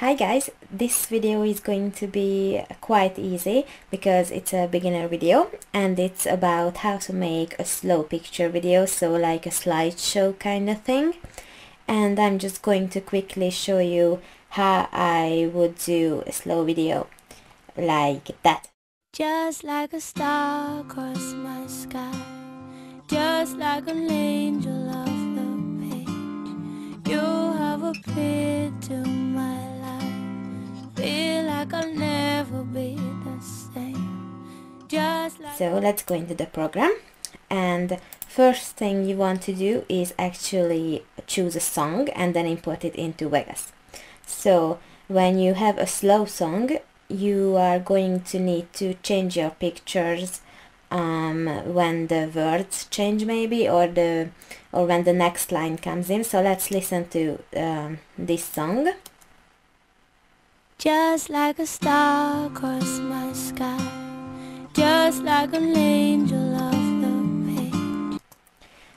Hi guys, this video is going to be quite easy because it's a beginner video and it's about how to make a slow picture video, so like a slideshow kind of thing. And I'm just going to quickly show you how I would do a slow video like that. Just like a star across my sky Just like an angel off the page You have appeared to my life So let's go into the program. And first thing you want to do is actually choose a song and then import it into Vegas. So when you have a slow song you are going to need to change your pictures um, when the words change maybe or the or when the next line comes in. So let's listen to um, this song Just like a star across my sky. Just like an angel off the page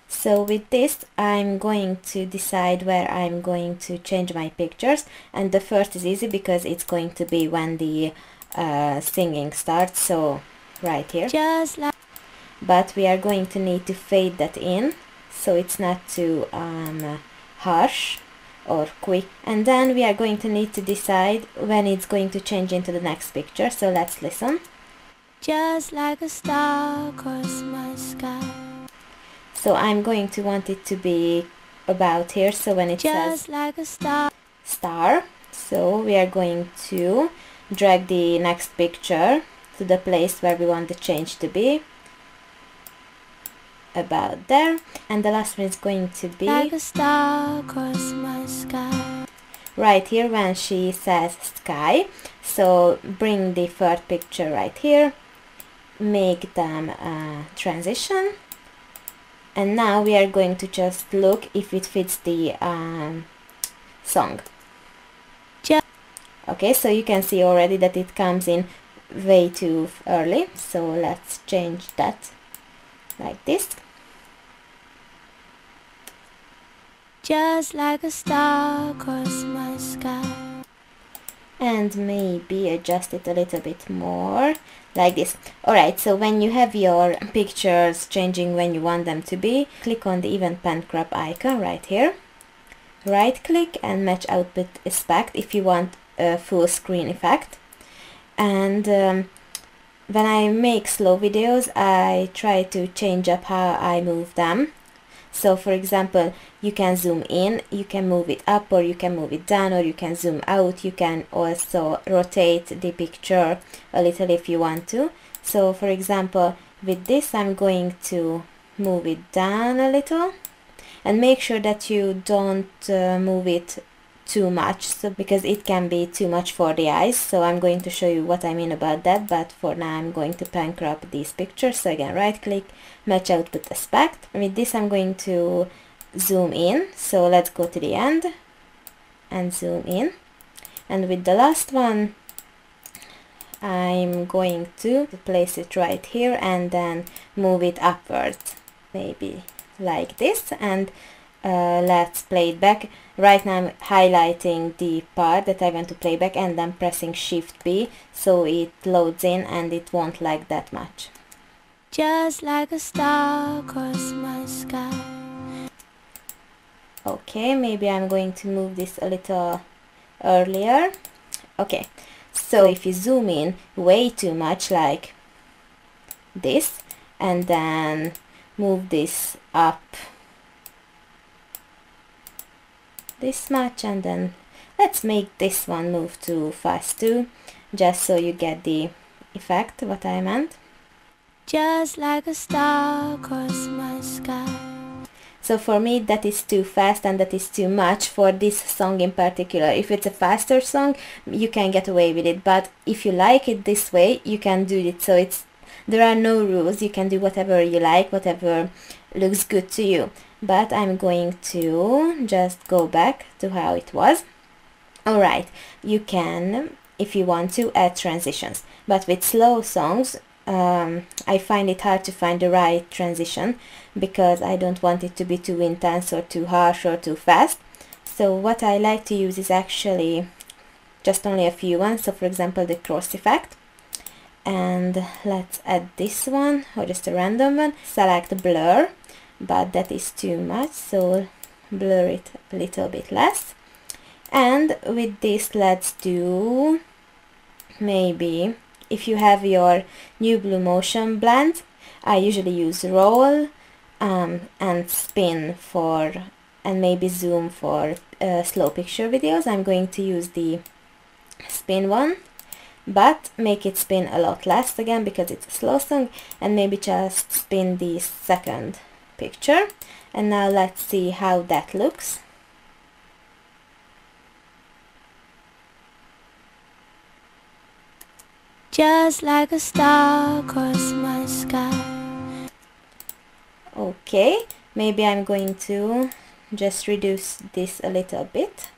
so with this I'm going to decide where I'm going to change my pictures. And the first is easy because it's going to be when the uh, singing starts. So right here. Just like but we are going to need to fade that in so it's not too um, harsh or quick. And then we are going to need to decide when it's going to change into the next picture. So let's listen. Just like a star across my sky. So I'm going to want it to be about here. So when it says Just like a star. star so we are going to drag the next picture to the place where we want the change to be about there. And the last one is going to be Like a star across my sky. right here when she says sky. So bring the third picture right here. Make them uh, transition. And now we are going to just look if it fits the um, song. Okay so you can see already that it comes in way too early. So let's change that like this. Just like a star across my sky. And maybe adjust it a little bit more like this. Alright so when you have your pictures changing when you want them to be click on the event pan crop icon right here. Right click and match output aspect if you want a full screen effect. And um, when I make slow videos I try to change up how I move them so for example, you can zoom in, you can move it up or you can move it down or you can zoom out. You can also rotate the picture a little if you want to. So for example, with this I'm going to move it down a little and make sure that you don't uh, move it too much so because it can be too much for the eyes. So I'm going to show you what I mean about that but for now I'm going to pan crop these pictures. So again right click match output aspect with this I'm going to zoom in. So let's go to the end and zoom in. And with the last one I'm going to place it right here and then move it upwards maybe like this. And uh, let's play it back. Right now I'm highlighting the part that I want to play back and then pressing shift B so it loads in and it won't lag that much. Just like a star across my sky. Okay maybe I'm going to move this a little earlier. Okay so if you zoom in way too much like this and then move this up this much and then let's make this one move too fast too just so you get the effect what I meant. Just like a star across my sky. So for me that is too fast and that is too much for this song in particular. If it's a faster song you can get away with it but if you like it this way you can do it. So it's there are no rules. You can do whatever you like whatever looks good to you but I'm going to just go back to how it was. Alright you can if you want to add transitions. But with slow songs um, I find it hard to find the right transition because I don't want it to be too intense or too harsh or too fast. So what I like to use is actually just only a few ones. So for example the cross effect. And let's add this one or just a random one. Select blur but that is too much so blur it a little bit less. And with this let's do maybe if you have your NewBlue motion blend I usually use roll um, and spin for and maybe zoom for uh, slow picture videos. I'm going to use the spin one but make it spin a lot less again because it's a slow song and maybe just spin the second picture. And now let's see how that looks. Just like a star across my sky. Okay maybe I'm going to just reduce this a little bit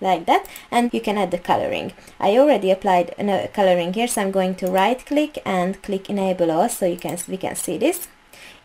like that. And you can add the coloring. I already applied a coloring here so I'm going to right click and click enable all so you can we can see this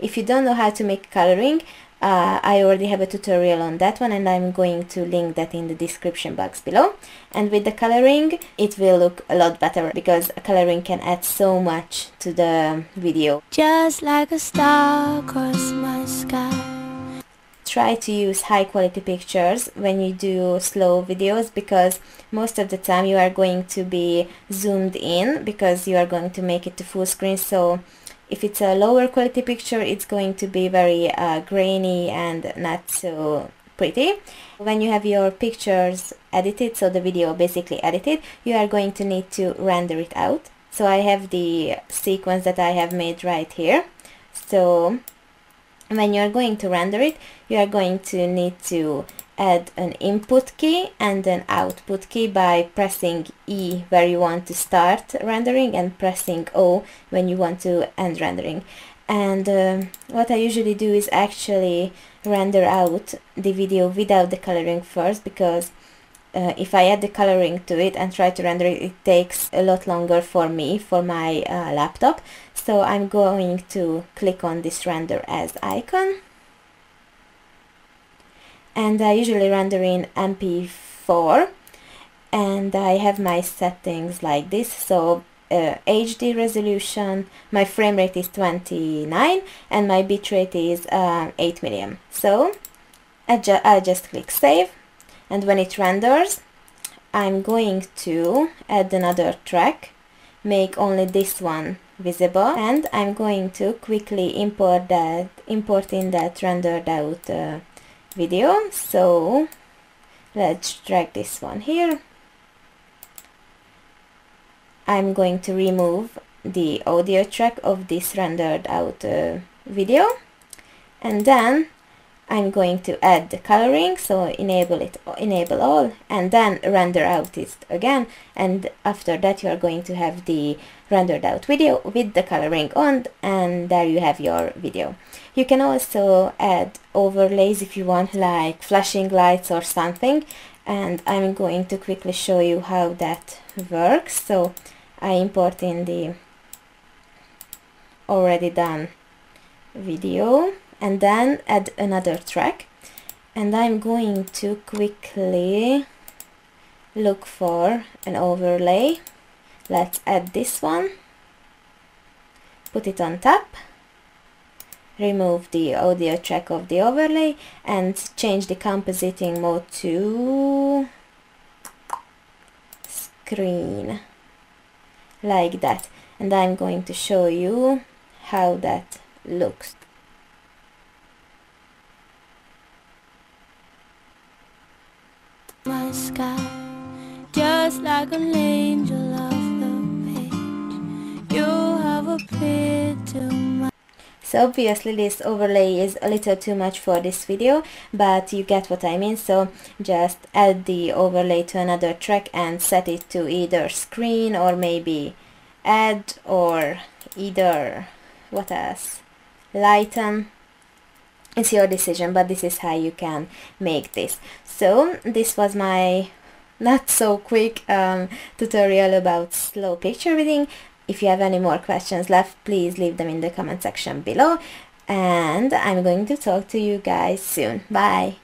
if you don't know how to make coloring uh, I already have a tutorial on that one and I'm going to link that in the description box below. And with the coloring it will look a lot better because coloring can add so much to the video. Just like a star across my sky. Try to use high quality pictures when you do slow videos because most of the time you are going to be zoomed in because you are going to make it to full screen. So if it's a lower quality picture it's going to be very uh, grainy and not so pretty. When you have your pictures edited so the video basically edited you are going to need to render it out. So I have the sequence that I have made right here. So when you're going to render it you are going to need to add an input key and an output key by pressing E where you want to start rendering and pressing O when you want to end rendering and uh, what I usually do is actually render out the video without the coloring first because uh, if I add the coloring to it and try to render it, it takes a lot longer for me, for my uh, laptop. So I'm going to click on this render as icon. And I usually render in MP4 and I have my settings like this. So uh, HD resolution, my frame rate is 29 and my bitrate is uh, 8 million. So I, ju I just click save and when it renders I'm going to add another track make only this one visible and I'm going to quickly import that import in that rendered out uh, video. So let's drag this one here. I'm going to remove the audio track of this rendered out uh, video. And then I'm going to add the coloring so enable it enable all and then render out it again. And after that you are going to have the rendered out video with the coloring on and there you have your video you can also add overlays if you want like flashing lights or something. And I'm going to quickly show you how that works. So I import in the already done video and then add another track. And I'm going to quickly look for an overlay. Let's add this one. Put it on top remove the audio track of the overlay and change the compositing mode to screen like that. And I'm going to show you how that looks. My sky just like an so obviously this overlay is a little too much for this video but you get what I mean. So just add the overlay to another track and set it to either screen or maybe add or either what else? Lighten. It's your decision but this is how you can make this. So this was my not so quick um, tutorial about slow picture vidding if you have any more questions left please leave them in the comment section below. And I'm going to talk to you guys soon. Bye